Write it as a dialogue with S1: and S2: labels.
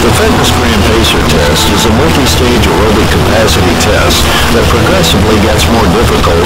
S1: The Fitness Grand Pacer test is a multi-stage aerobic capacity test that progressively gets more difficult.